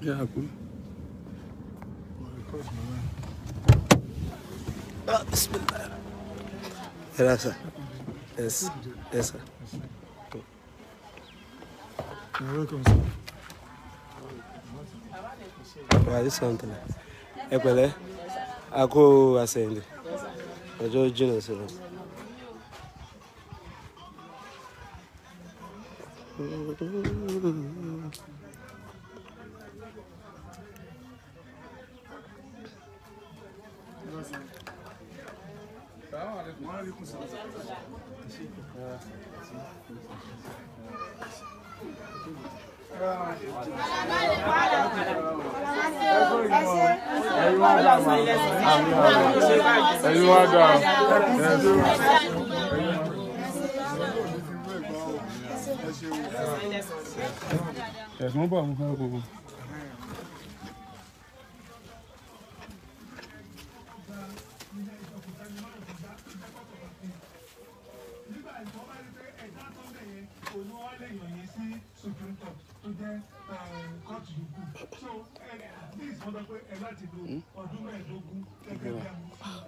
Yeah, cool. Ah, bismillah. Yes, sir. Yes, yes, sir. You're welcome, sir. Wà sàn tẹ̀lé. Ẹ pẹ̀lẹ́, a kó àṣẹyìndì. Ọjọ́ jìnnà sí i. ẹ̀yin wá dà ẹ̀sùn bọ̀ mú fẹ́ gbogbo.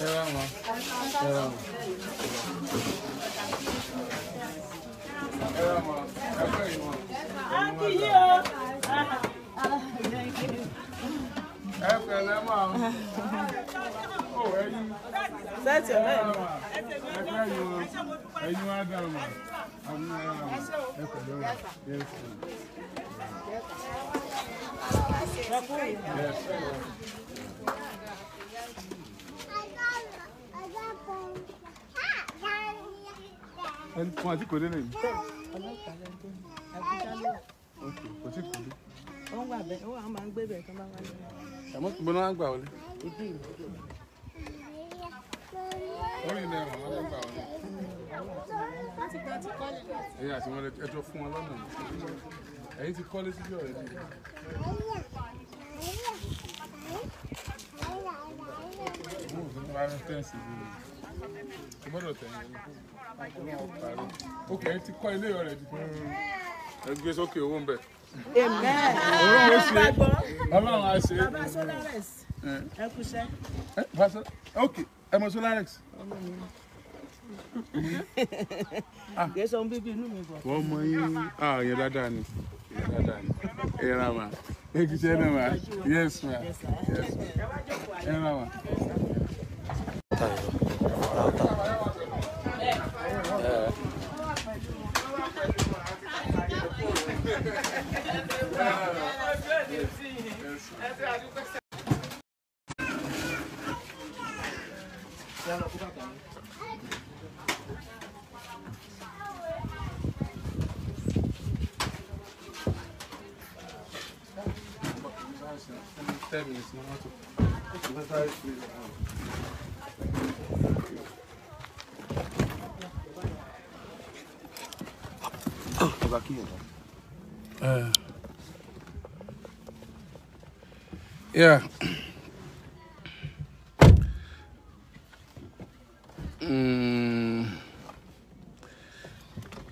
ẹ wá wọn ẹ wá wọn. ẹ wá wọn ẹ fẹ́ yìí wọn. Yes, sir. Ẹni fún àti kò dé lẹ́yìn. kò tí kò dé. Wọ́n wà bẹ́ẹ̀, wọ́n máa ń gbé bẹ̀ tó bá wà ní àmọ́ tí mo náà gbà wọlé. ìdí ìlú. wọ́n rí náírà wọ́n lè gbà wọlé. ẹ̀yin àti wọn ẹjọ́ fún wọn lọ́nà. ẹ̀yin ti kọ́lé síbí ọ̀rẹ́ bí. Fẹ́ǹsì bí mi. o gbọ́dọ̀ tẹ̀yìn ẹ̀yin ti kọ́ ilé ọ̀rẹ́ bí. ẹ gbé sókè owó ń bẹ̀. Amen. ọlọ́run ó ṣe ọlọ́run á ṣe. Bàbá Solaris, ẹ kúṣẹ́. ok ẹ mọ solarex. Kìí sọ bíbí inú mi bọ̀. wọ́n mọ yín yẹn dáadáa ni dáadáa ni ẹ ra ma ẹ kì í ṣe ẹ náà ma yes ma yes ma ẹ 좋다 이거. Yeah. Mm.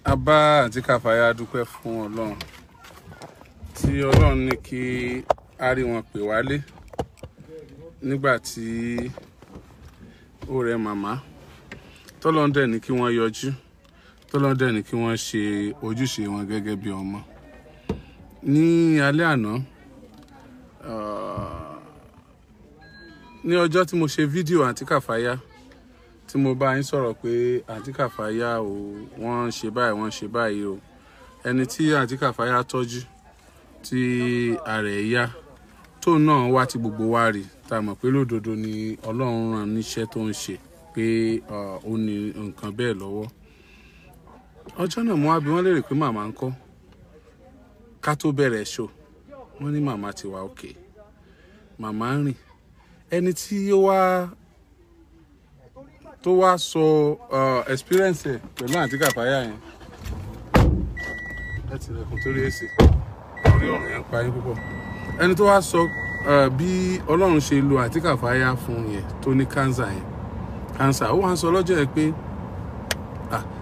a bá àǹtí Kàfáyá dúpẹ́ fún ọlọ́run tí ọlọ́run ní kí a rí wọn pè wálé nígbà tí ó rẹ màmá tọ́lọ́run dẹ̀ ní kí wọ́n yọjú tọ́lọ́run dẹ̀ ní kí wọ́n ṣe ojúṣe wọn gẹ́gẹ́ bí ọmọ ní alẹ́ àná ní ọjọ́ tí mo ṣe fídíò àǹtí Kàfáyá tí mo bá yín sọ̀rọ̀ pé àǹtí Kàfáyá o wọ́n ń ṣe báyìí wọ́n ń ṣe báyìí o. Ẹni tí àǹtí Kàfáyá tọ́jú tí ààrẹ yá tó náà wá tí gbogbo wa rí tá a mọ̀ pé lódodo ni Ọlọ́run rán níṣẹ́ tó ń ṣe pé ó ní nǹkan bẹ́ẹ̀ lọ́wọ́. Ọjọ́ náà mo wá bi wọ́n léèrè pé màmá ń kọ́ ká tó bẹ̀rẹ̀ ṣò wọ́n ní màmá ti wà òkè màmá ń rìn ẹni tí ó wá tó wá sọ experience ẹ̀ pẹ̀lú àǹtí kàfáyà yẹn. Ẹ ti rẹ̀kùn torí èsì. Orí ọ̀rọ̀ yẹn pa yín púpọ̀. Ẹni tó wá sọ bí ọlọ́run ṣe lo àǹtí kàfáyà fún yẹn tó ní cancer yẹn. Cancer ó wá ń sọ lọ́jọ́ yẹn pé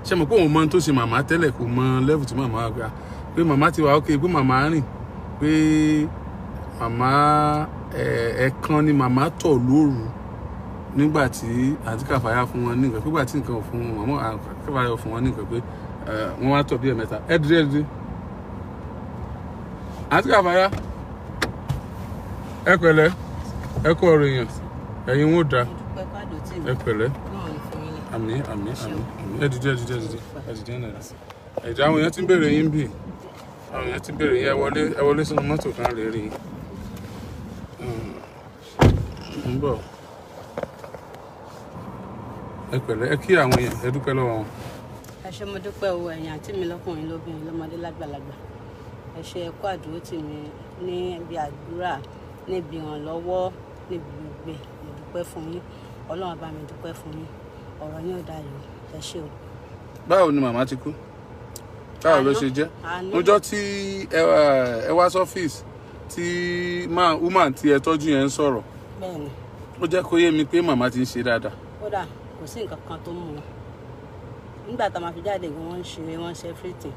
ṣe mọ̀ pé òun mọ tó ṣe màmá tẹ́lẹ̀ kò mọ level tí màmá wà pé màmá ti wà ókè pé màmá rìn pé màmá ẹ̀ẹ̀kan ni màmá tọ̀ lóru nígbà tí àǹtí kàfáyà fún wọn ní nǹkan pé nígbà tí nǹkan ò fún wọn màmá kàfáyà fún wọn ní nǹkan pé wọ́n wá tọ̀ bí ẹ̀mẹ́ta. Ẹ dìde ẹ dìde. Àǹtí kàfáyà ẹ pẹ̀lẹ́. Ẹ kú ọ̀rọ̀ èèyàn. Ẹ̀yin wọn ò dáa ẹ pẹ̀lẹ́. Àmì àmì àmì àmì. Ẹ dìde ẹ dìde ẹ dìde. Ẹ dìde ẹ nàìjíríà ẹ̀dá àwọn èèyàn ti ń béèrè yín bì àwọn èèyàn ti ń yín. Ẹ wọlé sínú mọ́tò kan rèé rí ń bọ̀. Ẹ pẹ̀lẹ́ ẹ kí àwọn èèyàn ẹ dúpẹ́ lọ́wọ́ wọn. ẹ ṣé mo dúpẹ́ o. Ẹ̀yin àti mi lọ́kùnrin lóbìnrin lọ́mọdé lágbàlagbà. Ẹ ṣé ẹ kú àdúró tì mí níbi àdúrà níbi ìrànlọ́wọ́ níbi gbogbo ẹ̀. Mo dúpẹ́ fún yín. Ọlọ́run bá mi dúpẹ́ fún yín. Ọ̀rọ̀ yín ò dayọ̀. Ẹ ṣé o. báwo ni màmá ti kú? Báwo ló ṣe jẹ́? Àná. lọ́jọ́ tí ẹ wá sọ́fíìsì tí máa woman tí ẹ tọ́jú yẹn ń sọ̀rọ̀. Ó jẹ́ kó yé mi pé màmá ti ń ṣe dáadáa. Kódà kò sí nǹkan kan tó mú wọn nígbà tá a máa fi jáde gan wọ́n ń ṣe wọ́n ṣe everything.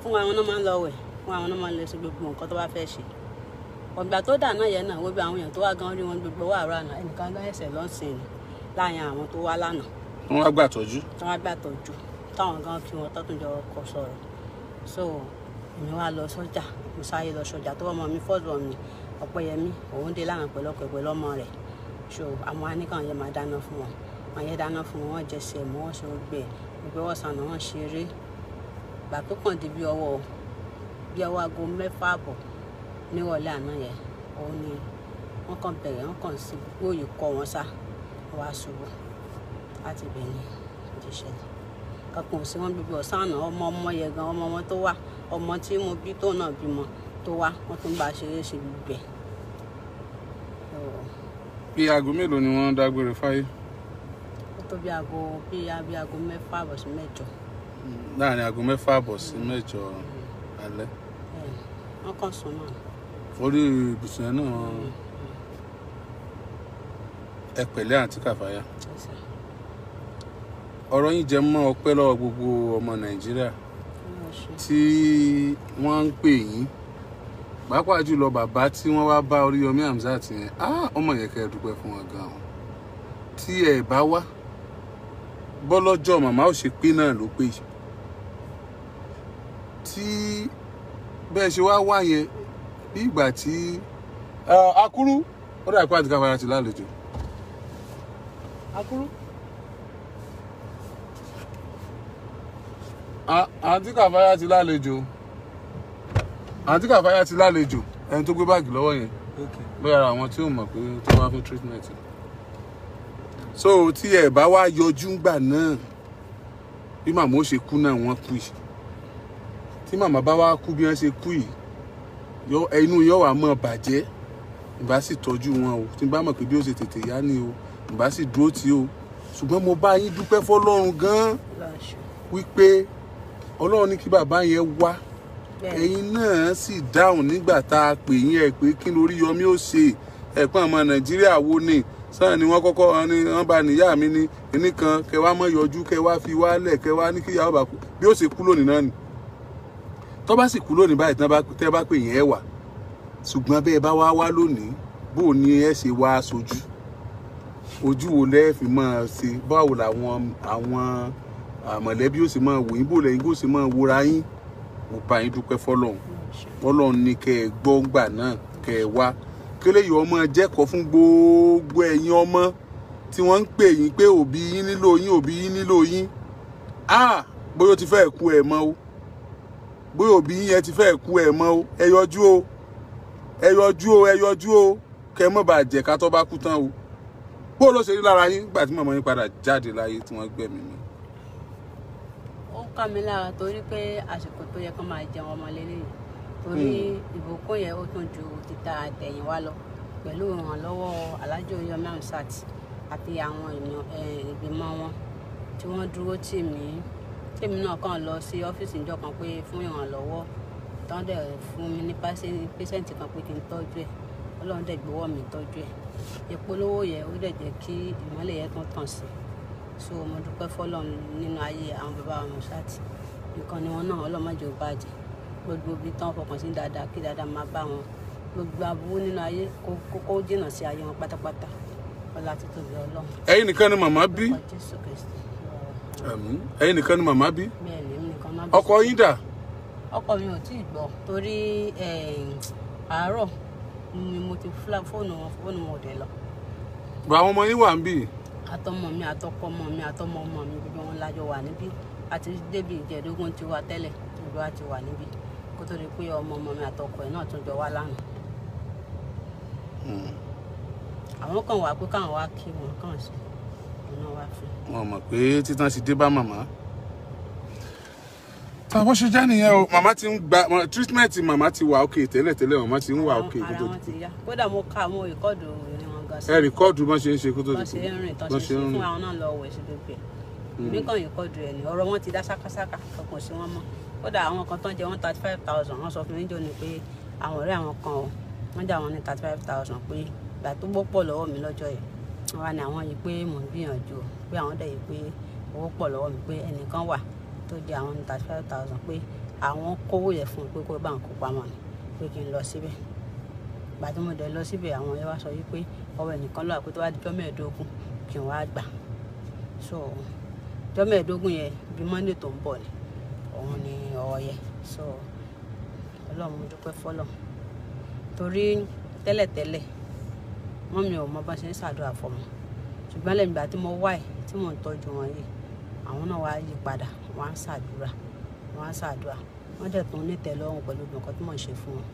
Fún àwọn náà máa ń lọ wẹ̀ fún àwọn náà máa ń lọ sí gbogbo nǹkan tó bá fẹ́ ṣe. Ọ̀gbà tó dà náà yẹn náà wọ́n bí àwọn èèyàn tó wá gan rí wọn gbogbo wà rà náà. Ẹnìkan gan ẹsẹ̀ lọ́sìn ni láàárín àwọn tó wá lánàá. Wọ́n wá gbàtọ́jú tí wọ́n gbà tọ́jú táwọn gan kí wọn tọ́tún jọ kọ sọ̀rọ̀ so èmi wá lọ sọ́jà mo sáré lọ sọ́jà tó ọmọ mi fọ́ọ̀dù ọ̀mì ọ̀pẹ̀yẹmí òun dé lánàá pẹ̀lú ọkọ̀ pẹ̀lú ọmọ rẹ̀. So àwọn anìkan yẹn máa dáná fún wọn. Wọn yẹn dáná fún wọn wọn jẹsẹ̀ mọ́ wọn ṣe gbẹ gbogbo wọn sànà wọn ṣeré. Gbà tó kàn dé bí ọwọ́ bí ọwọ́ aago mẹ́fà àbọ̀ nírọ̀lẹ́ àná yẹn òun ni wọ́n kàn bẹ̀rẹ̀ wọ́n kàn sí gbóyè kọ́ wọn sá. Wọ́n wá ṣubú. Láti bẹ̀ ni ó ti ṣẹlẹ̀ kankan sí wọn gbogbo ọ̀sán àná ọmọ ọmọ yẹn gan ọmọ wọn tó wá ọmọ tí mo bí tó náà bímọ tó wá wọn tún bá a ṣeré ṣe gbogbo ẹ̀ bí aago mélòó ni wọ́n dágbére fáyé? Ó tó bí aago bí bí aago mẹ́fà àbọ̀ sí mẹ́jọ. Láàrin aago mẹ́fà àbọ̀ sí mẹ́jọ alẹ́. Wọ́n kàn sùn náà orí ibùsùn yẹn náà ẹ pẹ̀lẹ́ àǹtí kàfáyà. Ọ̀rọ̀ yín jẹ mọ́ ọpẹ́ lọ́wọ́ gbogbo ọmọ nàìjíríà tí wọ́n ń pè yín pàápàá jùlọ bàbá tí wọ́n wá bá Oríyọmí Hamzat yẹn á ọmọ yẹn kẹ́ ẹ dúpẹ́ fún wọn gan-an. Tí ẹ bá wá bọ́lọ́jọ́ màmá ò ṣe pé náà ló pé tí bẹ́ẹ̀ ṣe wá wá yẹn bí ìgbà tí akúrú ó dà pé àti káfáyà ti lálejò. Akúrú. Àǹtí kàfáyà ti lálejò. Àǹtí kàfáyà ti lálejò. Ẹni tó gbé báàgì lọ́wọ́ yẹn. Bóyá ara àwọn tí ò mọ̀ pé tó wá fún treatment. So tí ẹ bá wá yọjú ńgbà náà bí màmá ó ṣe kú náà wọ́n kú yìí. Tí màmá bá wá kú bí wọ́n ṣe kú yìí inú yóò wá mọ́ bàjẹ́. Ìbá sì tọ́jú wọn o. Tí n bá mọ̀ pé bí ó ṣe tètè yá ni o ìbá sì dúró tí o. Ṣùgbọ́n mo bá yín dúpẹ́ fọlọ́run gan-an wípé ọlọ́run ní kí bàbá yẹn wá. Ẹ̀yin náà sì dáhùn nígbà tá a pè yín ẹ̀ pé kí lórí yọmí ó ṣe? Ẹ̀pọ́n ọmọ nàìjíríà wo ni? Sáà ni wọ́n kọ́kọ́ wọ́n bá níyà mi ní kíní kan kẹ wá mọ́ yọjú kẹ wá fi wálẹ̀ kẹ wá ní kíyàwó bá kú. Bí ó ṣe kú lónìí náà ni. Tó bá sì kú lónìí báyìí tẹ́ bá pè yín ẹ̀ wà. Ṣùgbọ́n bẹ́ẹ̀ bá wá wá lónìí bó o ní ẹ ṣe wá aṣojú? Ojú wo lẹ́ẹ̀ fi máa ṣe? Báwo làwọn àwọn àmọ̀lẹ́bí ó sì máa wò yín bó lẹ́yìn kó sì máa wòra yín. Mo bá yín dúpẹ́ fọlọ́run. Fọlọ́run ní kẹ́ ẹ gbọ́ ńgbà náà kẹ́ ẹ wá. Kéléyìí ọmọ jẹ́kọ̀ọ́ fún gbogbo ẹ̀yin ọmọ tí wọ́n ń pè yín pé òbí yín nílò yín òbí yín nílò yín. Ah bóyá ó ti fẹ́ kú ẹ̀ mọ́ o. Bóyá òbí yín yẹn ti fẹ́ kú ẹ̀ mọ́ o. Ẹ yọjú o. Ẹ yọjú o ẹ yọjú o. Kẹ́ ẹ mọ̀ bá jẹ́ ká tó bá kú tán o. Bó ló ṣe rí lára yín nígbà tí màmá yín padà jáde láyé tí wọ́n gbẹ̀mí mi. Ká mi lára torí pé àsìkò tó yẹ kó máa jẹun ọmọ lélẹ́yìn torí ìbùkún yẹn ó tún ju títa àtẹ̀yìnwá lọ pẹ̀lú ìrànlọ́wọ́ alájọ yomi amsat àti àwọn ìgbìmọ̀ wọn tí wọ́n dúró tì mí. Tèmi náà kàn lọ sí ọ́fíìsì níjọ́ kan pé fún ìrànlọ́wọ́. Tán dẹ̀ fún mi ní pásẹ́ǹtì kan pé kí n tọ́jú ẹ̀. Ọlọ́run dẹ̀ gbowó mi tọ́jú ẹ̀. Ìpolówó yẹn ó dẹ̀ jẹ́ kí ìmọ́lẹ̀ yẹn tún tàn sí so mo dúpẹ́ fọlọ́run nínú ayé àwọn bàbá wa mọ̀ṣáàtì. Nǹkan ni wọn náà ọlọ́mọdé ò bàjẹ́. Gbogbo ibi tán fọkàn sí dáadáa kí dáadáa máa bá wọn. Gbogbo aburú nínú ayé kó- kó kó jìnnà sí ayé wọn pátápátá. Ọlá títóbi ọlọ́run. Ẹ̀yin nìkan ni màmá bí. Ẹ̀yin nìkan ni màmá bí. Nìkan ọkọ yín dà? Ọkọ mi ò tí ì gbọ́ torí eh, àárọ̀ ni mo ti fóònù wọn fóònù wọn ò dé lọ. Bá àwọn ọmọ yín wà ń bì àtọmọ mi àtọkọ ọmọ mi àtọmọ ọmọ mi gbogbo wọn lájọ wà níbí. Àti débi ìjẹdógún ti wà tẹ́lẹ̀ gbogbo wa ti wà níbí. Kó tó di pé ọmọ ọmọ mi àtọkọ ẹ̀ náà tún jọ wá lánàá. Àwọn kan wà pé káwọn wá kí wọn kàn sí iná wá fún wọn mọ̀ pé títàn ti dé bá màmá. Tá a bó ṣe jẹ́ nìyẹn o màmá ti ń gba treatment màmá ti wà òkè tẹ́lẹ̀ tẹ́lẹ̀ màmá ti ń wà kó ara wọn ti yá. Kódà mo ká mo rìkọ́dù ẹ rìkọ́ọ̀dù bọ́n ṣe ń ṣe kó tó di bọ́n ṣe ń rìn ṣe ṣe fún àwọn náà lọ wẹ̀ sí gbogbo ẹ̀. Èmi kàn rìkọ́dù ẹ̀ ní ọ̀rọ̀ wọn ti dá sákásáká kankan sí wọn mọ́. Kódà àwọn kan tán jẹ wọn thirty five thousand wọn sọ fún mi níjọ́ ni pé àwọn ọ̀rẹ́ àwọn kan o wọ́n jà wọn ní thirty five thousand pé ìgbà tó gbó pọ̀ lọ́wọ́ mi lọ́jọ́ yẹn wọn wá ní àwọn yìí pé mò ń gbìyànjú pé àwọn dẹ̀ yìí pé owó pọ̀ lọ́wọ́ mi pé ẹnìkan wà tó jẹ àwọn ní thirty five thousand pé àwọn kówó yẹn fún un pé kó bá ń kó pamọ́ ni pé kí n lọ síbẹ̀ ìgbà tí mo dẹ̀ lọ síbẹ̀ àwọn yẹn wá sọ yìí pé ọwọ́ ẹnìkan lọ́wọ́ pé tó bá dijọ́ mẹ́ẹ̀ẹ́dógún kí n wá gbà. So dijọ́ mẹ́ẹ̀ẹ́dógún yẹn bí monday tó ń bọ̀ ni òun ni yẹn. So ọlọ́run dúpẹ́ fọlọ́ torí tẹ́lẹ̀tẹ́lẹ̀ wọ́n mi ò mọ bá ṣe ń ṣàdúrà fọmọ ṣùgbọ́n lẹ́yìn ìgbà tí mo wá ẹ̀ tí mò ń tọ́jú wọn yìí àwọn náà wá yí padà wọ́n á ṣàdúrà wọ́n á ṣàdúrà. Wọ́n dẹ̀ tún nítẹ̀lọ́rùn pẹ̀lú nǹkan tí mò ń ṣe fún wọn.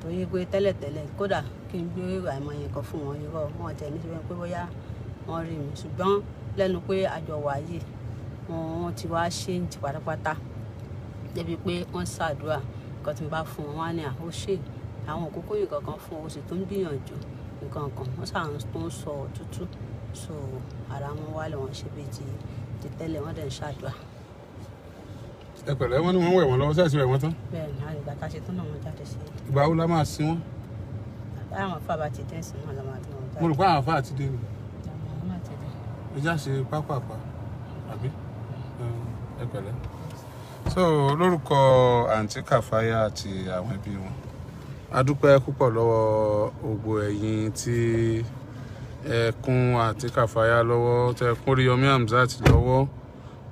Torí pé tẹ́lẹ̀tẹ́lẹ̀ kódà kí n gbé àìmọye kan fún wọn irọ́ wọn tẹ̀ ní síbẹ̀ pé bóyá wọ́n rí mi. Ṣùgbọ́n lẹ́nu pé àjọ yìí wọn ti wá ṣe ń ti pátápátá. Débi pé wọ́n ṣàdúrà nǹkan tí n bá fún wọn wá ní àhó ṣe àwọn òkókó yìí kankan fún wọn o sì tún gbìyànjú nǹkan kan. Wọ́n sàn tó ń sọ òtútù so ara wọn wálé wọn ṣe bíi ti tẹ́lẹ̀ wọ́n dẹ̀ ń ṣàdúrà ẹ pẹ̀lẹ́ wọ́n ní wọ́n wẹ̀ wọ́n lọ́wọ́ sẹ́ẹ̀sì wẹ̀ wọ́n tán? Bẹ́ẹ̀ ni àgbà tá a ṣe tún náà wọ́n jáde sí. Ìgbà wo la máa sin wọn? Àwọn afábà ti dẹ́sìn náà lọ́wọ́ àti wọn jáde. Mo rò pé àwọn afáà ti dé ni. Dé. ẹjá ṣe pápápá àbí? Ẹ pẹ̀lẹ́. so lórúkọ àǹtí kàfáyà àti àwọn ẹbí wọn a dúpẹ́ púpọ̀ lọ́wọ́ gbogbo ẹ̀yin tí ẹ kún àǹtí kàfáyà lọ́wọ́ tẹ kún Oríyọmí Hamzat lọ́wọ́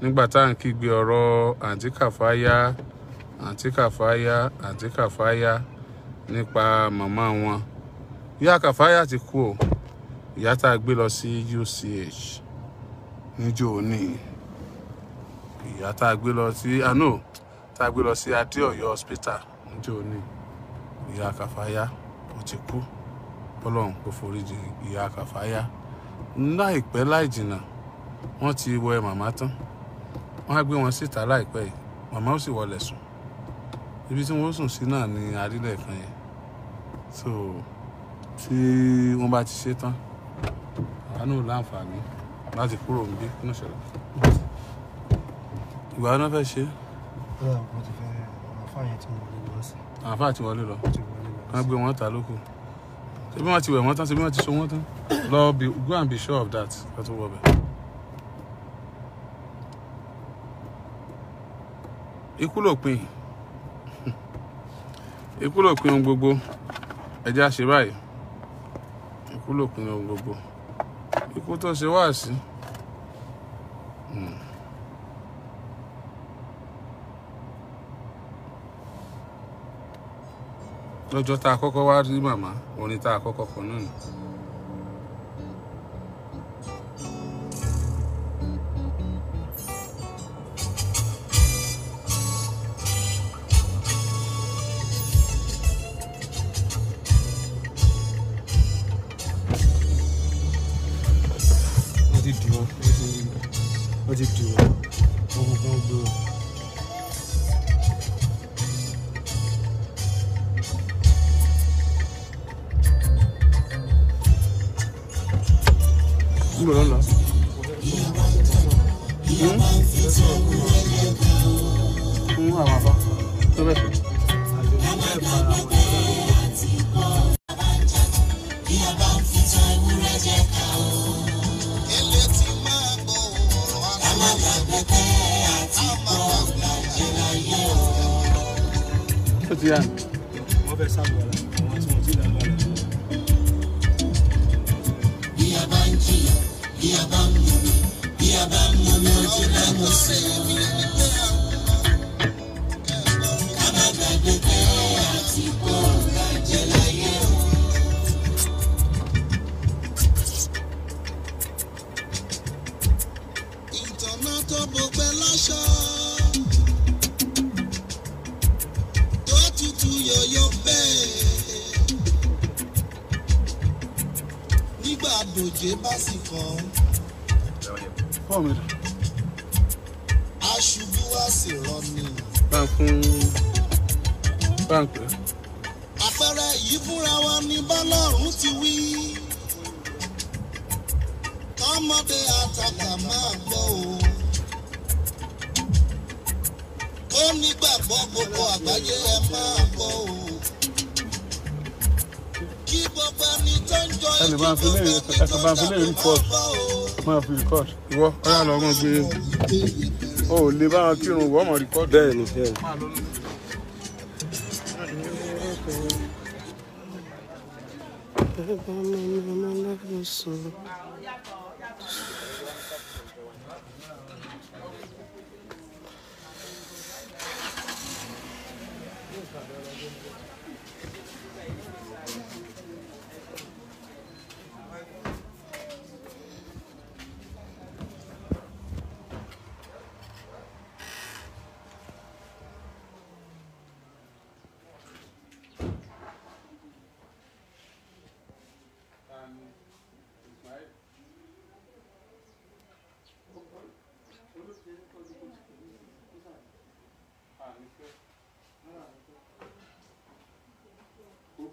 nígbà tá à ń kígbe ọ̀rọ̀ àǹtí kàfáyà àǹtí kàfáyà àǹtí kàfáyà nípa màmá wọn. Ìyá kàfáyà ti kú o. Ìyá tá a gbé lọ sí UCH níjó ní ìyá tá a gbé lọ sí àná tá a gbé lọ sí Adéọ̀yọ́ hospital níjó ní ìyá Kàfáyá ó ti kú. Bọ́lọ́run kó foríjì ìyá Kàfáyá láìpẹ́ láì jìnnà wọ́n ti wẹ màmá tán wọ́n á gbé wọn síta láìpẹ́ yìí. Màmá ó sì wọlé sùn. Ibi tí wọ́n sùn sí náà ni àrílẹ̀ kan yẹn. So tí wọ́n bá ti ṣe tán àánú láǹfààní láti kúrò níbí. Kí wọ́n ṣẹlẹ̀? Ìgbà wọn fẹ́ ṣe Bẹ́ẹ̀ àǹfààní ti wọlé lọ kán gbé wọn ta lóko. Ṣebí wọn ti wẹ̀ wọ́n tán? Ṣebí wọ́n ti so wọ́n tán? Lọ go and be sure of that. Kó tó wọ bẹ̀. Ikú lòpin ikú lòpin ohun gbogbo ẹ jẹ́ á ṣe báyìí ikú lòpin ohun gbogbo ikú tó ṣe wá sí. lọ́jọ́ tá a kọ́kọ́ wá rí màmá orin tá a kọ́kọ́ kọ náà nù. Nígbà dòjé bá sì kàn fọ́ọ̀mù bọ́lọ́run ti wí kọ́mọdé àtàkà máa gbọ́ o ó nígbàgbọ́ gbogbo àgbáyé ẹ máa gbọ́ o kí gbogbo ẹni tó ń jọ Ẹ lè bá ń fi léèrè- ẹ kàn bá ń fi léèrè report. máa fi record. ìwọ ọ̀yà lọ́gbọ̀n gbé o ò lè bá wọn kírun wọ́n mọ̀ record. bẹ́ẹ̀ ni bẹ́ẹ̀ ni. Wow.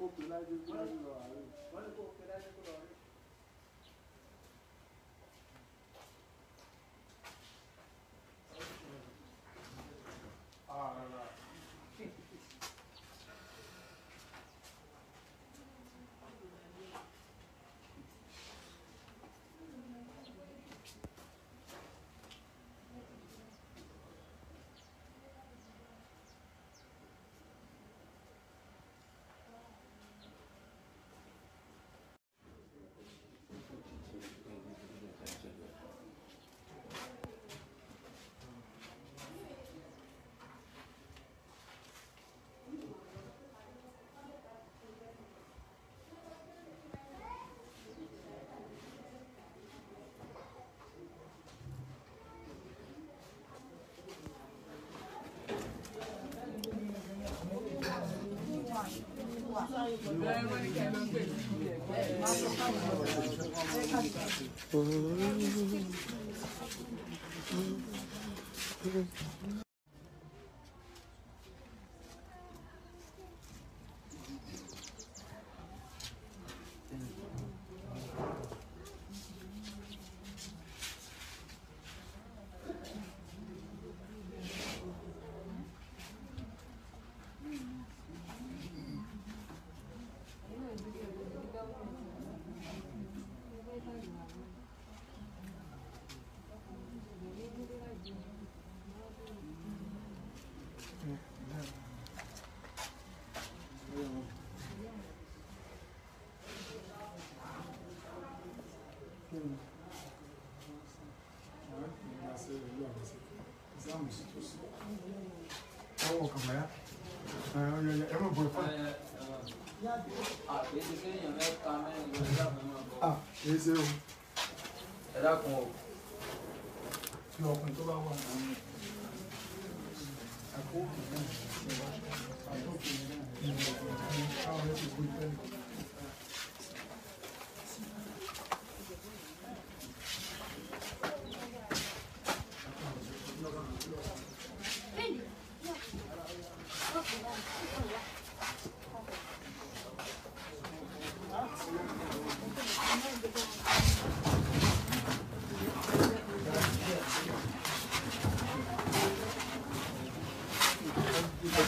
我回来就关机了我也不 Mm-hmm.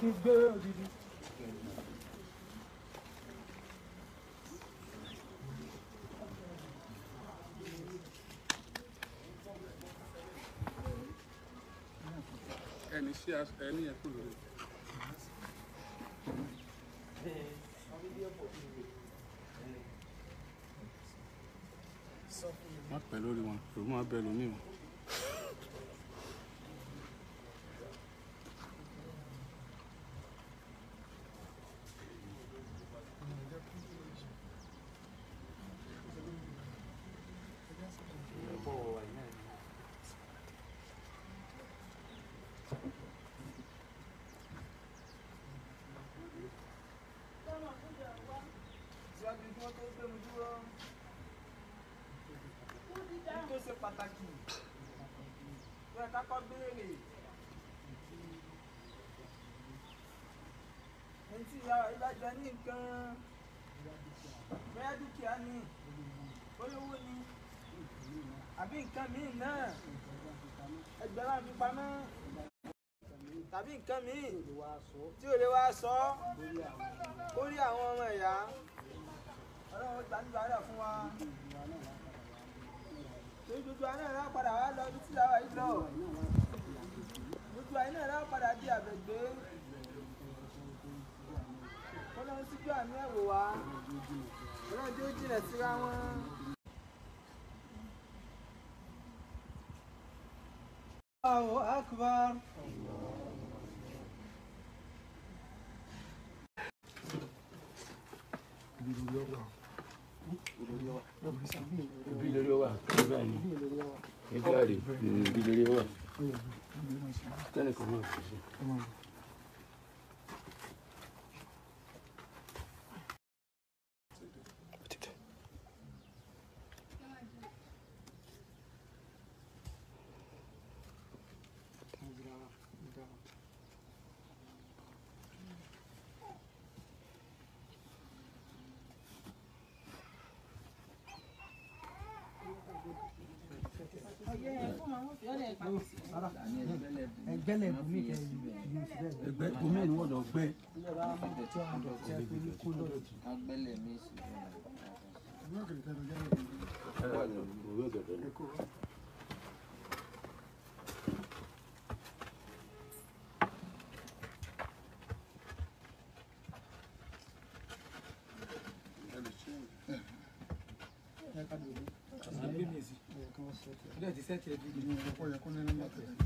Ti gbé odidi. ẹni sí ẹni yẹn kúrò lórí. má pẹ́ lórí wọn òun máa bẹ lómi wọn. Tó pàtàkì. Bí ẹ kákọ́ béèrè. Ẹni tí ìyá jẹ ní nǹkan. Bóyá dúkìá ni. Owó ni. Àbí nǹkan míì náà. Ẹgbẹ̀rún àfi pamọ́. Tàbí nǹkan míì tí ò lè sọ lórí àwọn ọmọ ẹ̀yà ọlọ́run gbàdúrà fún wa gbogbo àná ẹ̀rọ padà wá lọ bí tíra wà yìí lọ gbogbo àná ẹ̀rọ padà di àbẹ̀gbé ọlọ́run síjú àmì ẹ̀wò wá tó jìnnà síra wọn. Allahu akbar. Ibi lórí rè ibi lórí ọwà tẹnìkan náà kò sí. Ẹgbẹ́lẹ̀ bùnmí kẹ́ ẹgbẹ́ omi ni wọ́n lọ gbẹ́. ti sẹ́ẹ̀tì ẹ̀ dídì. ibi àárín gẹ́gẹ́ ibi àárín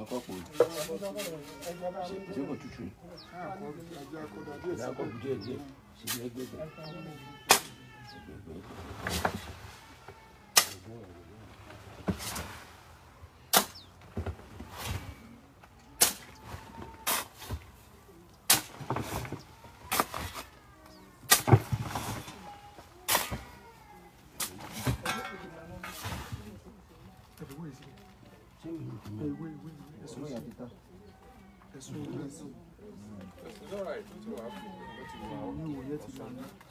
Ìgbà kọ́pọ̀ ṣé kò tutù ni. ìgbà kọ́pọ̀ díẹ̀ díẹ̀ sí ní ẹgbẹ̀gbẹ̀. ilé ìdìmọ̀ náà ni torí ìwọ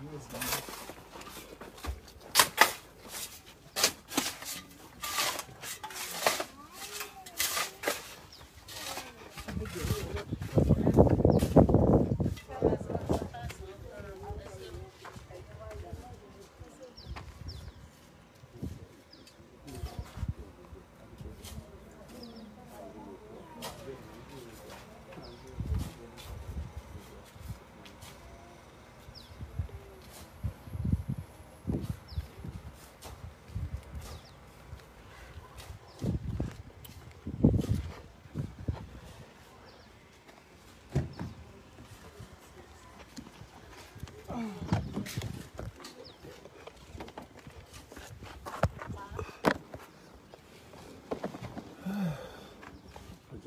duas mãos. Né?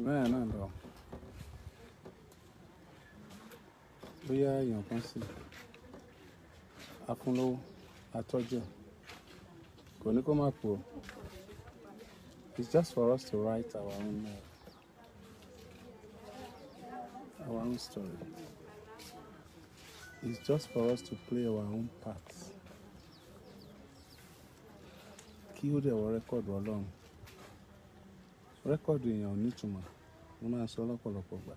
Bẹ́ẹ̀ náà lọ bóyá èèyàn kan sí afúnlówó atọ́jú kò ní kó má pò it's just for us to write our own uh, our own story. It's just for us to play our own part. Kí ó dẹ̀ wọ rẹ́kọ̀dù ọlọ́run rẹ́kọ̀dù èèyàn ò nítumọ̀ mo máa ń sọ lọ́pọ̀lọpọ̀ gbà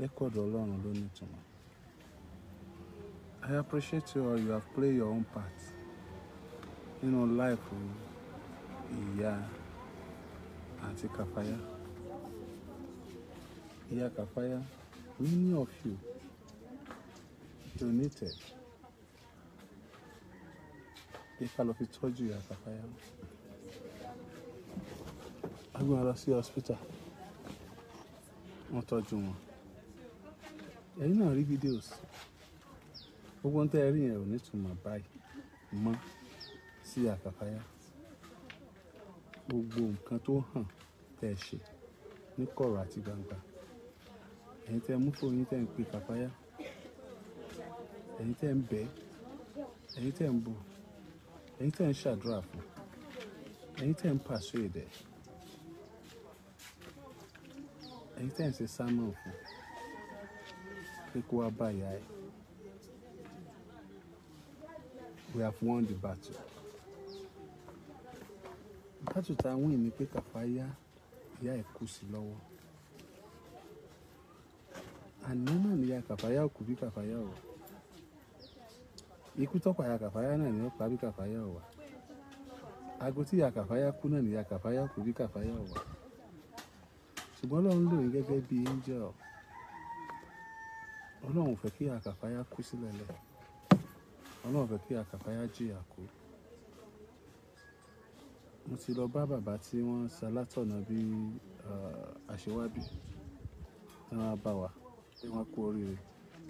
rẹ́kọ̀dù ọlọ́run ló nítumọ̀ I appreciate you all. You have played your own part nínú láìpù ìyá àti kàfáyà. Ìyá kàfáyà many of you donated. Pé ká lọ fi tọ́jú ìyá kàfáyà. a gbé wọn lọ sí hospital. Wọ́n tọ́jú wọn. Ẹ̀yin náà rí videos. Gbogbo ń tẹ́ rí yẹn ò ní túmọ̀ báyìí mọ́ sí àkàfáyà gbogbo nǹkan tó hàn tẹ́ ẹ ṣe ní kọ̀rọ̀ àti gbangba. Ẹ̀yin tẹ́ mú fóònù yín tẹ́ ń pè kàfáyà ẹ̀yin tẹ́ ń bẹ̀ ẹ̀yin tẹ́ ń bọ̀. Ẹ̀yin tẹ́ ń ṣàdúrà fún. Ẹ̀yin tẹ́ ń pàṣẹ èdè ẹ̀yin tẹ́ ń ṣe sámọ̀ fún pé kó wá bá ìyá ẹ̀. We have won the battle. Battle tá a win ni pé kàfáyà ìyá ẹ̀ kú sí lọ́wọ́. Àná náà ni ìyá kàfáyà kú bí kàfáyà ò ikú tọ́pọ̀ ìyá kàfáyà náà ni ó pa bí kàfáyà ò wá aago tí ìyá kàfáyà kú náà ni ìyá kàfáyà kú bí kàfáyà ò wá ṣùgbọ́n ọlọ́run lò yín gẹ́gẹ́ bí angel. Ọlọ́run fẹ́ kí ìyá kàfáyà kú sílẹ̀ lẹ̀ ọlọ́run fẹ́ kí ìyá kàfáyà jìyà kú. Mo ti lọ bá bàbá tí wọ́n ṣalátọ̀nà bí àṣewábì tí wọ́n bá wa pé wọ́n kú oríire.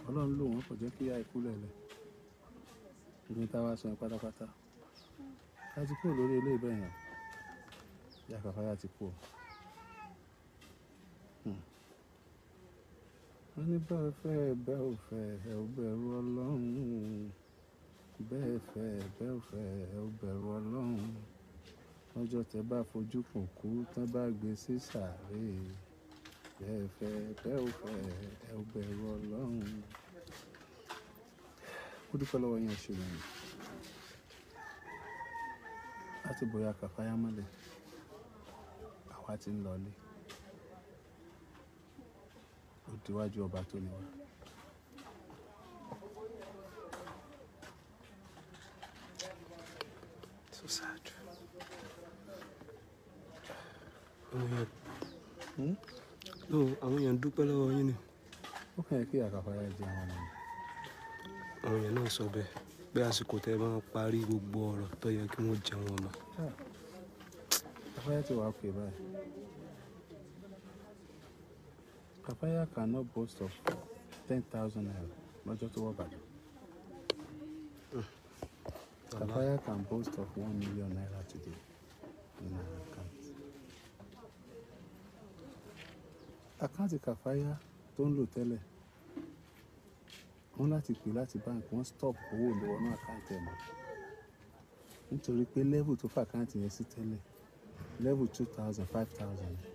Ọlọ́run lò wọ́n kò jẹ́ kí ìyá ikú lẹ̀lẹ̀. Ìgbín tá a wá sọ pátápátá. A ti kúrò lórí ilé ìbẹ̀ yẹn ìyá kàfáyà ti kú. o. wọ́n ní bẹ́ẹ̀ fẹ́ bẹ́ẹ̀ ò fẹ́ ẹ ò bẹ̀rù ọlọ́run. Bẹ́ẹ̀ fẹ́ bẹ́ẹ̀ ò fẹ́ ẹ ò bẹ̀rù ọlọ́run. Lọ́jọ́ tẹ bá fojú kùn kú tán bá gbé sí sàárè. Bẹ́ẹ̀ fẹ́ bẹ́ẹ̀ ò fẹ́ ẹ ò bẹ̀rù ọlọ́run. ó dúpẹ́ lọ́wọ́ yẹn ṣe lẹ́yìn láti bóyá kàfáyà mọ́lẹ̀ àwa ti ń lọlé ó diwájú ọba tó ní wa. so sad. àwọn èèyàn Hmm? àwọn èèyàn dúpẹ́ lọ́wọ́ yín ni ó kàn yẹ kí àkàfáyà jẹ àwọn ọmọ mi. àwọn èèyàn náà sọ bẹ́ẹ̀ pé àsìkò tẹ́ máa parí gbogbo ọ̀rọ̀ tó yẹ kí wọ́n jẹun ọmọ. Kafaya ti wà okay báyìí. Kafaya cannot boast of 10,000 naira lọ́jọ́ tó wọ́ Ìbàdàn. Kafaya can boast of 1 million naira today in her account. Àkáǹtì Kafaya tó ń lò tẹ́lẹ̀, wọ́n láti pè láti báńkì, wọ́n stop owó ìlú ọ̀nà àkáǹtì ẹ̀ mọ́. Nítorí pé level tó fà àkáǹtì yẹn sí tẹ́lẹ̀, level 2,000, 5,000.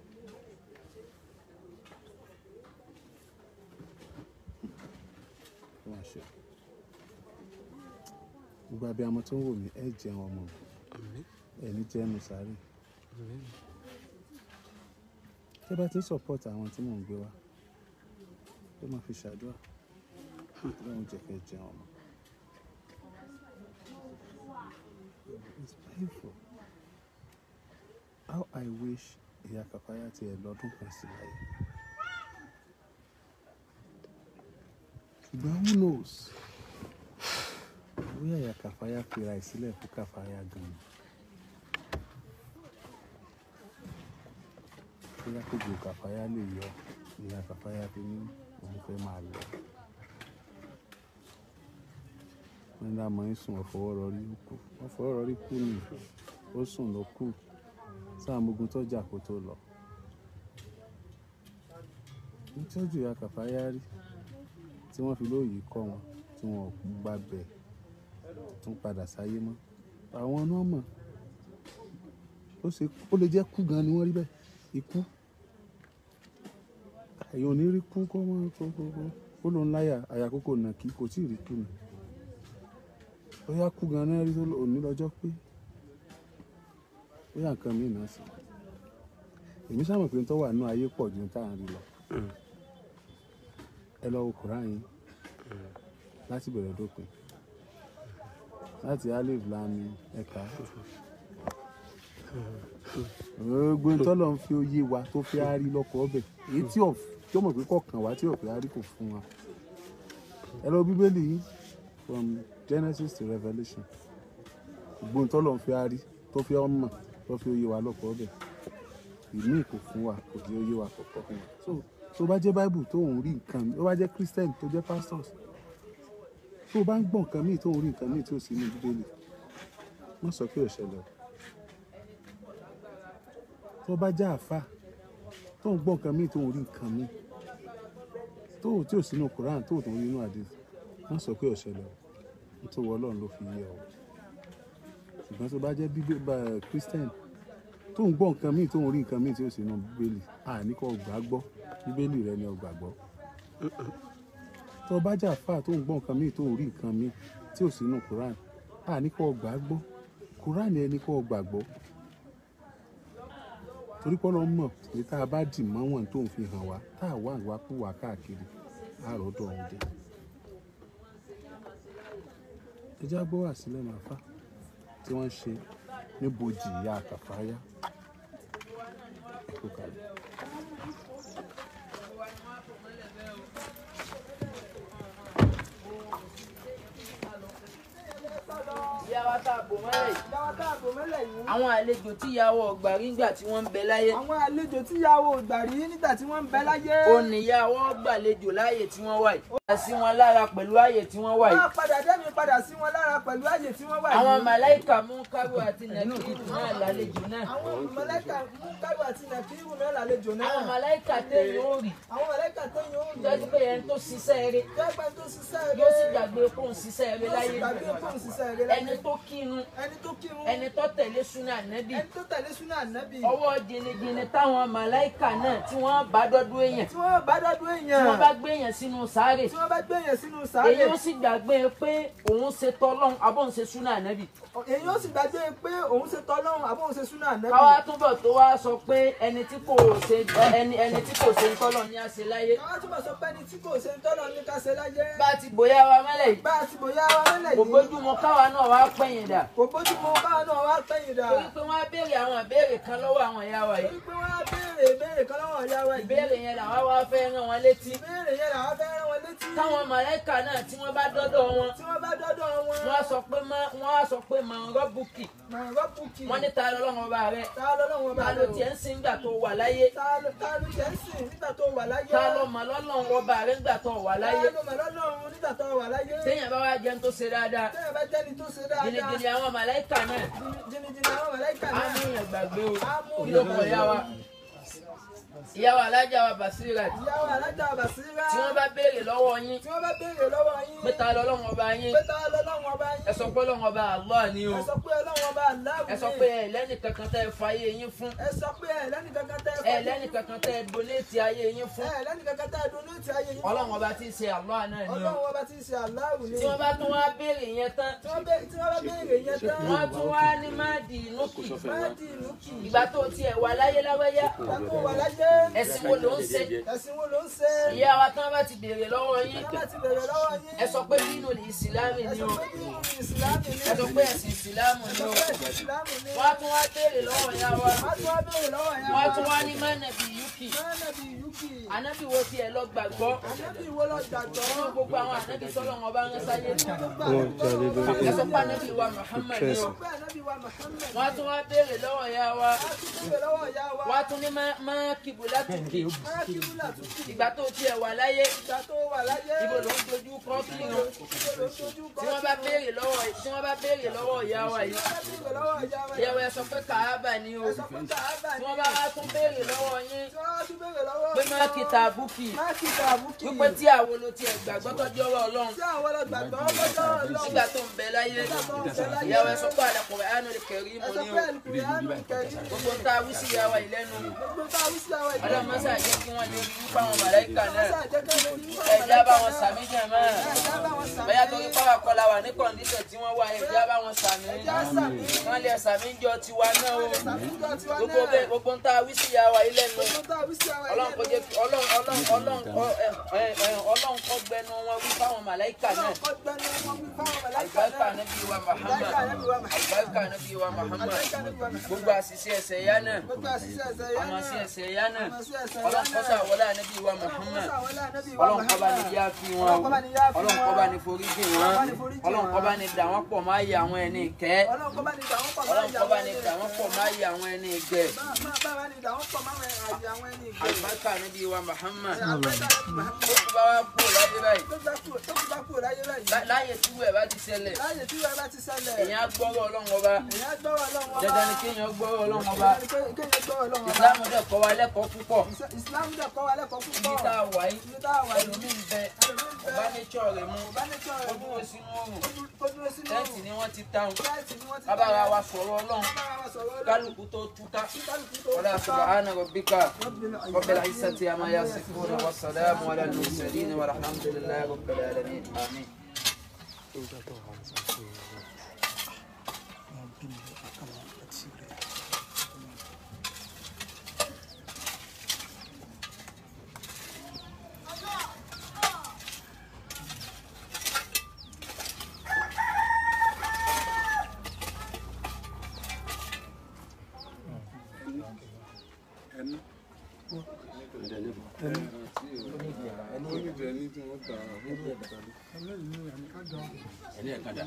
Gbogbo abiyamọ tó ń wò mí ẹ jẹun ọmọ ẹni jẹnu sáré àmín tẹ bá ti ń support àwọn tí mò ń gbé wá tó máa fi ṣàdúrà lóun jẹ kẹ jẹun ọmọ. It's painful. How I wish ìyá Kàfáyà ti ẹ̀ lọ́dún kan sí láyé. Ṣùgbọ́n who knows? Bóyá ìyá Kàfáyà fira ẹ̀ sílẹ̀ fún Kàfáyà gan-an. Bóyá kókò Kàfáyà lè yọ ìyá Kàfáyà fi ní òun fẹ́ máa lọ. Wọ́n ní àmọ́ ń sùn ọ̀fọwọ́ rọrí ó kú. Ọ̀fọwọ́ rọrí kú ni ó sùn ló kù sáà mogun tó jà kó tó lọ. Nítọ́jú ìyá Kàfáyà rí tí wọ́n fi lóòyì kọ́ wọn tí wọn ò gbàbẹ̀ tún padà sáyé mọ́. Àwọn náà mọ̀ ó ṣe ó lè jẹ́ kú gan ni wọ́n rí bẹ́ẹ̀ ikú. Èèyàn ò ní rí kú kó mọ́ kó kó kó ó lóun láyà àyà kókò nà kí kò tí ì rí kú ni. Bóyá kú gan náà rí tó òní lọ́jọ́ pé bóyá nǹkan míì náà sì. Èmi sábà pé tó wà nínú ayé pọ̀ ju tá à ń rí lọ. Ẹ lọ wo Quran yín láti bẹ̀rẹ̀ dópin. Láti Alif Lami ẹ̀ka. Gbogbo tọ́lọ̀ ń fi oyé wa tó fi á rí lọ́kọ̀ ọbẹ̀. Èyí tí ò tí ó mọ̀ pé kọ̀ọ̀kan wá tí ò fi á rí kò fún wa. Ẹ lọ Bíbélì from Genesis to Revelation. Gbogbo tọ́lọ̀ ń fi á rí tó fi ọ́ mọ̀ tó fi oyé wa lọ́kọ̀ ọbẹ̀. ìmí kò fún wa kò jẹ́ oyé wa kọ̀ọ̀kan fún wa so tó bá jẹ́ bible tó ń rí nǹkan tó bá jẹ́ christian tó jẹ́ pastors tó bá ń gbọ́ nǹkan míì tó ń rí nǹkan míì tí ó sì ní bíbélì wọ́n sọ pé ó ṣẹlẹ̀. O tó bá jẹ́ àáfà tó ń gbọ́ nǹkan míì tó ń rí nǹkan míì tó tí ò sínú Quran tó tó ń rí inú hadith wọ́n sọ pé ó ṣẹlẹ̀. O Ọlọ́run ló fi yé ọ. Ṣùgbọ́n tó bá jẹ́ bíbélì christian tó ń gbọ́ nǹkan míì tó ń rí nǹkan míì tí ó sì nù bíbélì àní kò gbà gbọ́ bíbélì rẹ ni ó gbàgbọ́ tó bá jà fà tó ń gbọ́ nǹkan míì tó ń rí nǹkan míì tí ò sí nù Quran àní kò gbà gbọ́. Quran ẹni kò gbàgbọ́. Torí Ọlọ́run mọ̀ pé tá a bá dì mọ́ wọn tó ń fi hàn wá tá a wá ìwà kú wá káàkiri àròdọ̀ ọ̀hún jẹ ẹjẹ́ agbó wà sílẹ̀ fà tí wọ́n ṣe níbojì ìyá àkàfáyà ẹ̀kọ́ kalẹ̀. Ìyàwó tá a bò mọ́lẹ̀ yìí. ìyàwó tá a bò mọ́lẹ̀ yìí. àwọn àlejò tí ìyàwó ọgbà rí nígbà tí wọ́n ń bẹ láyé. àwọn àlejò tí ìyàwó ògbà rí nígbà tí wọ́n ń bẹ láyé. ó ní ìyàwó gbàlejò láàyè tí wọ́n wà yìí. Sí wọn lára pẹ̀lú ààyè tí wọ́n wà wọ́n yìí. padà dẹ́mi padà sí wọn lára pẹ̀lú àyè tí wọ́n wà yìí. àwọn màláìkà mú kárò àti nàkírù náà lálejò náà. àwọn mọ̀lẹ́kà mú káyọ̀ àti nàkírù náà lálejò náà. àwọn màláìkà téèyàn ó rì. àwọn mọ̀lẹ́kà téèyàn ó rí. jọ́jú pé ẹni tó ṣiṣẹ́ eré jẹ́pẹ́ tó ṣiṣẹ́ rẹ̀. yóò sì gbàgbé kó ń ṣiṣẹ́ eré yóò sì láyé. gbàgbé fóun ṣiṣẹ́ rẹ̀ láyé. ẹni tó kírun ẹni tó kírun. ẹni tó tẹ̀lé súnà nẹ́bì ẹni tó tẹ̀lé súnà nábì. ọwọ́ jìnnìjìnnì táwọn màláìkà náà tí wọ́n bá dọ́dún èèyàn tí wọ́n bá dọ́dún tí èèyàn. wọ́n bá gbé èèyàn sínú sáré tí wọ́n bá gbé èèyàn sínú sáré. èyí ó sì gbàgbé pé òun ṣe tọ́lọ́hún abóhùn ṣe súnà nẹ́bì èyí ó sì gbàgbé pé òun ṣe tọ́lọ́run àbọ̀ òun ṣe súnà nábì. káwá túbọ̀ tó wá sọ pé ẹni tí kò ṣe ẹni ẹni tí kò ṣe tọ́lọ̀ ní àṣẹ láyé káwá túbọ̀ sọ pé ẹni tí kò ṣe ń tọ́lọ̀ ní ká ṣe láyé. bá ti bóyá wa mẹ́lẹ̀ yìí bá a ti bòyá wa lẹ́lẹ̀ kò yìí. bójúmọ́ káwa náà wá pẹ̀yìn dà kò bójúmu káwọn náà wá pẹ́yìn dà. torí pé wọ́n á béèrè àwọn ìbéèrè kan lọ́wọ́ àwọn ìyá wa yìí torí pé wọ́n á béèrè ìbéèrè kan lọ́wọ́ ìyá wa yìí. ìbéèrè yẹn làwa wá fẹ́ rán wọn létí ìbéèrè yẹn làwọn fẹ́ rán wọn létí. Táwọn màláìkà náà tí wọ́n bá dọ́dọ̀ wọn tí wọ́n bá dọ́dọ̀ wọn. wọ́n á sọ pé wọ́n á sọ pé màá rọ́bùkì màá rọ́pùkì. wọ́n ní ta lọ́lọ́run ọba rẹ ta lọ́lọ́run ọba ta ló rẹ o. tiẹ̀ ń sin gbà tó wà láyé ta ló ta ló jẹ́ ń sìn nígbà tó wà láyé. ta ló mọ̀ lọ́lọ́run ọba rẹ gbà tó wà láyé ta ló mọ̀ lọ́lọ́run nígbà tó wà láyé. téèyàn bá wá jẹun tó ṣe dáadáa téèyàn bá jẹ́ni tó ṣe dáadáa. jìnnìjìnnì àwọn màláìkà náà jìnnìjìnnì àwọn mọ̀lẹ́kà á náà. mú yàn gbàgbé o Á mú kí ló kọ wa wa alájà wa Basirat ìyàwó alájà Bàsírà. tí wọ́n bá béèrè lọ́wọ́ yín tí wọ́n bá béèrè lọ́wọ́ yín. pé ta lọ́lọ́run ọba yín pé ta lọ́lọ́run ọba yín. ẹ sọ pé ọlọ́run ọba Allah ni o ẹ sọ pé ọlọ́run ọba aláwọ̀ ẹ sọ pé ẹ lẹ́nì kankan tẹ́ ẹ fa ayé yín fún ẹ sọ pé ẹ lẹ́nì kankan tẹ́ ẹ lẹ́nì kankan tẹ́ ẹ donate ayé yín fún ẹ lẹ́nì kankan tẹ́ ẹ donate ayé yín. ọlọ́run ọba tí ń ṣe Allah náà ni o ọlọ́run ọba tí ń ṣe aláwọ̀ ni. tí wọ́n bá tún wá béèrè yẹn tán tí wọ́n wọ́n tún wá ní má di inú kì máa di ìlú kì í. ìgbà tó tiẹ̀ wà láyé láyé. ẹ̀sìn wo ló ń ṣe? Ìyá wa tán bá ti béèrè lọ́wọ́ yín. Ẹ sọ pé nínú ìsìlámù ni o. Ẹ sọ pé ẹ̀sìn ìsìlámù ni o. Wọ́n tún wá béèrè lọ́wọ́ ìyá wa. Wọ́n á tún wá béèrè lọ́wọ́ yẹn. wọ́n á tún wá ní mánàbí yúkì. Máa nàbí yúkì. ànábì wo tiẹ̀ lọ gbàgbọ́? Gbogbo àwọn ànábì sọ́lọ́ wọn bá ń sáyé? Ẹ sọ pé ànábì wa Muhammad Muhammad. wọ́n tún wá béèrè lọ́wọ́ ìyá wa wọ́n tún wọ́n ní máa kí wúlà tún kì. ìgbà tó tiẹ̀ wà láyé ibo ló ń dojú kọ́ dojú kọ. tí wọ́n bá béèrè lọ́wọ́ tí wọ́n bá béèrè lọ́wọ́ ìyá wa yìí wọ́n ìyá wa. sọ pé kàábà ni o tí wọ́n bá wá tún béèrè lọ́wọ́ yín wọ́n pé má kí tàbùkì. wípé tí àwọn ló tiẹ̀ gbàgbọ́ tọ́jú ọwọ́ ọlọ́run nígbà tó ń bẹ láyé wa ẹ sọ pé àdàpọ̀ àánú lè kẹrí ni pé o gbogbo ń tá a wí sí yìí lẹ́nu. Mọ́sá jẹ́ kí wọ́n lè rí wípé àwọn màláìkà náà. Ẹ̀já bá wọn sàmì jẹ̀ mọ́ sàmì. bẹ́yà torí pàwọ́ kọlá wà ní kọ̀ǹdíṣọ̀ tí wọ́n wà ẹ̀já bá wọn sàmì. Wọ́n lè sàmì jọ tiwa náà o. Gbogbo náà. bẹ́ẹ̀ gbogbo ń tá a wí sí yìí lẹ́nu. Ọlọ́run kọ́ gbẹnu wọn wí fáwọn màláìkà náà. Àlùbáríkà nàbí wa Muhammad. Àlùbáríkà Ànábì wa Muhammad. wa wa gbogbo àṣìṣe ẹ̀ṣẹ̀ yá náà. Àmọ́ sí ẹ̀ṣẹ̀ yá náà. Àmọ́ sí ẹ̀ṣẹ̀ wa ọlọ́run náà. kọ́sà wọlé ànábì wa Muhammad. Bá ní yá fi wọn. O bá ní forí jì wọn. Bá ní dà wọ́n pọ̀ máa yẹ àwọn ẹni kó bá ní dà wọ́n pọ̀ máa yẹ. àwọn ẹni ìgbẹ́. àlùbáríkà ànábì wa Muhammad. Ó ti bá wá kú báyìí. Tó tó bá kú láyé báyìí. Lá- láyé tí wẹ̀ bá ti ṣẹlẹ̀. Láyé tí wọ́n bá ti ṣẹlẹ̀. èèyàn gbọ́rọ̀ ọlọ́run ọba. Èèyàn á gbọ́rọ̀ Ọlọ́run ọba. dandan ni kéèyàn gbọ́rọ̀ ọlọ́run ọba. Kéèyàn gbọ́rọ̀ Ọlọ́run ọba. ìsìlámù dẹ̀ kọ́ wa lẹ́kọ̀ọ́ púpọ̀. Islam dẹ̀ kọ́ wa lẹ́kọ̀ọ́ púpọ̀. ibi tá a wà yìí Ibi tá a wà yìí. ẹlòmíì ń bẹ. Ẹlòmíì ń bẹ. ọba nature rẹ̀ mu Bá ní tí ó ọ̀rẹ́ dúró sínú oòrùn. Kó dúró sínú tẹ́ǹtì ni wọ́n ti táwọn ti bábára wa sọ̀rọ̀ ọlọ́run. Wa kálukú tó túká. Túká. subhana rabbika. Rabbil izzati amma yasifun wa salamun ala al-mursalin. Walhamdulillahi rabbil alamin amin. ẹni. Ẹni ẹ̀ka dà.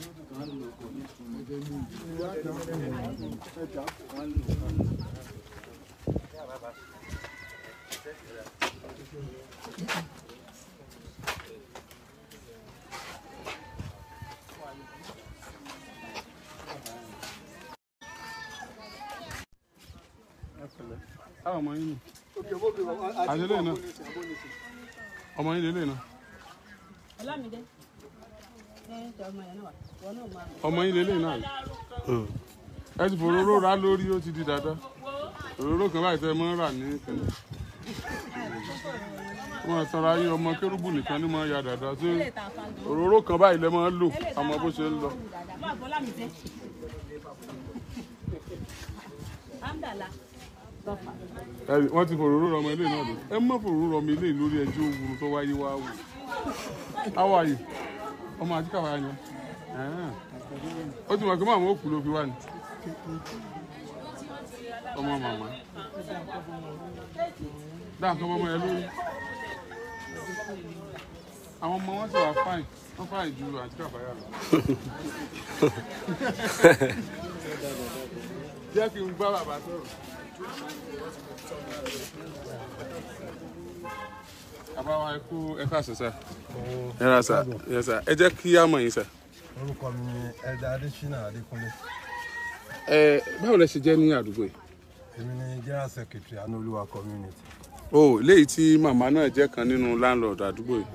àwọn ọmọ yín nù lè náà ọmọ yín lè náà Ọlámídé. Ọmọ yín lè náà ẹ ti fòróró rà lórí ó ti di dáadáa òróró kan báyìí tẹ mọ ń rà ní kẹlẹ wọn sanra yín ọmọ kérúbù nìkan ní mọ ya dáadáa tí òróró kan báyìí lẹ máa ń lò àmọ́ bó ṣe ń lọ. bá Wọ́n ti fòróró rọmọ ilé náà lò ẹ má fòróró rọmọ ilé lórí ẹjọ́ òwúrò tó wáyé wá wò how are you? Ọmọ àti kàwá yẹn. Ó ti mọ̀ pé màmá òkú ló fi wá ni. Ọmọ màmá. Dáa tó ọmọ yẹn lórí. Àwọn ọmọ wọn sì wà fáìn wọn fáìn ju àti kàfáyà lọ. jẹ́ kí n gbá bàbá sọ̀rọ̀. Bàbá wa ẹ kú ẹ káàsán sá. Ẹ ra sá, ẹ sá. Ẹ jẹ́ kí á mọ̀ yín sá. orúkọ mi ni ẹ̀dá adésínà adékúnlé Ẹ báwo lẹ ṣe jẹ́ ní àdúgbò yìí? èmi ni general secretary anoluwa community O léyìí tí màmá náà jẹ́ kan nínú landlord àdúgbò yìí.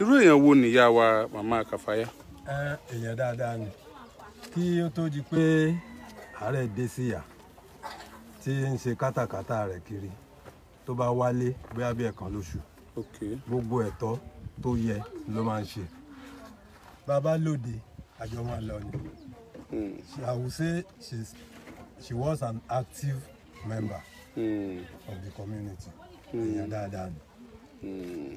Irú èèyàn wo nìyá wa màmá Kàfáyá? ẹ èèyàn dáadáa ni kí ó tó di pé àárẹ̀ dé síyà tí ń ṣe kátàkátà rẹ̀ kiri tó bá wálé bóyá bí ẹ̀kan lóṣù gbogbo ẹ̀tọ́ tó yẹ ló máa ń ṣe bàbá lóde àjọ máa lọ ni Hmm. She- I would say she's, she was an active member Hmm. of the community èèyàn dáadáa ni. Hmm.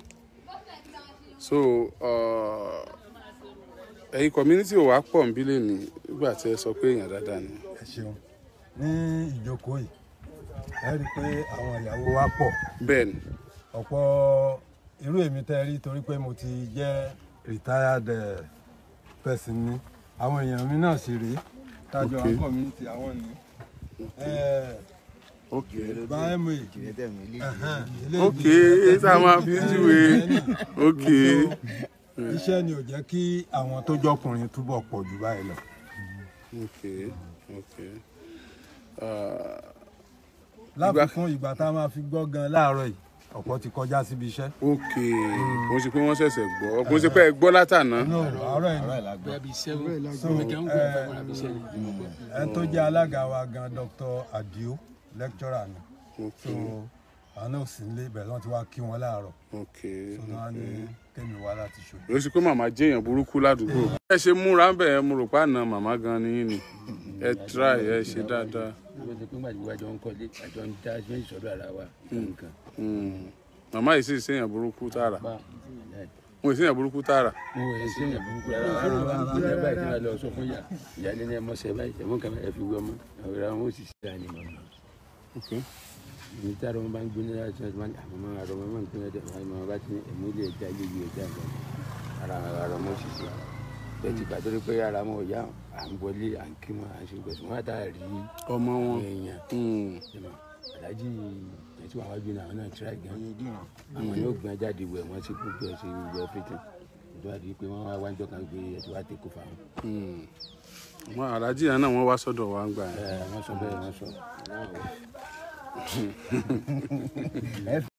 So uh, ẹ̀yin community ò wá pọ̀ nbí lè ní nígbà tí ẹ sọ pé èèyàn dáadáa ni. ẹ ṣeun ní ìjókòó yìí ẹ rí i pé àwọn ìyàwó wa pọ̀ Bẹ́ẹ̀ni. ọ̀pọ̀ irú èmi tẹ́ rí torí pé mo ti jẹ́ retired eh, person ni àwọn èèyàn mi náà sì rí tájọ Okay. àwọn community àwọn ni Ok. bá ma Ok, tá a máa fi júwe. Ok. iṣẹ́ ni ò jẹ́ kí àwọn tó jọkùnrin túbọ̀ pọ̀ jù báyìí lọ. Ok. Ok. Uh, láfikún ìgbà tá a máa fi gbọ́ gan láàárọ̀ yìí ọ̀pọ̀ ti kọjá síbi iṣẹ́. ok. Kò ń ṣe pé wọ́n ṣẹ̀ṣẹ̀ gbọ́. Kò ń ṣe pé ẹ gbọ́ látàná. Ni. bíi sẹ́wọ̀n wọn àbí sẹ́wọ̀n. ẹni tó jẹ́ alága wa gan Dr. Adio lecturer ni so àwọn náà sì ń lé ibẹ̀ lọ́n ti wá kí wọn láàárọ̀ so náà ní kémi wá láti ṣòro. Ó sì pé màmá jẹ́yàn burúkú ládùúgbò. Ẹ ṣe múra ń bẹ̀ ẹ́ mo rò pé àná màmá gan ni yín ni. Ẹ try ẹ ṣe dáadáa. Ló ti pín gbàdúrà àjọ ń kọ́lé àjọ ń dá méjì sọ́dọ̀ ara wa nǹkan. Hmm. Màmá yìí sì ṣèyàn burúkú tààrà. bá Mo ì ṣèyàn burúkú tààrà. wẹ̀ ẹ́ sínú burúkú rárá rárá ìyá báyìí tí wọ́n lọ sọ fún ìyá ìyá ní ẹ̀mọ́ kan ẹ fi wí ọmọ ará wọn sì ṣe àní màmá. Ní tí àrọ̀ wọn bá ń gbóná láti ṣe máa ń àwọn ọmọ àrọ̀ wọn máa ń gbóná dẹ̀ wọ́n máa bá ti ní ẹ̀mú ilé ẹja ilé ìwé ẹja lọ ara àrọ̀ wọn sì ṣe bẹ́ẹ̀ ti gbà tó rí pé ara wọn ò yá à ń wọlé à ń kí wọn à ń ṣe gbẹ̀sùn wọn àtàrí ọmọ wọn. èèyàn aláàjì ẹtí wàá wájú náà àwọn náà tíra gan. Àwọn yóò gbọ́n jáde wẹ̀ wọ́n ti kú bẹ́ẹ̀ ṣe wẹ̀ everything. Ìjọba di pé wọ́n wá wájọ́ kan pé ẹtí wàá tẹ́kọ̀ fáwọn. Wọn aláàjì yẹn náà wọn wá sọ́dọ̀ wa ń gbà yẹn. ẹ wọ́n sọ bẹ́ẹ̀ wọ́n sọ.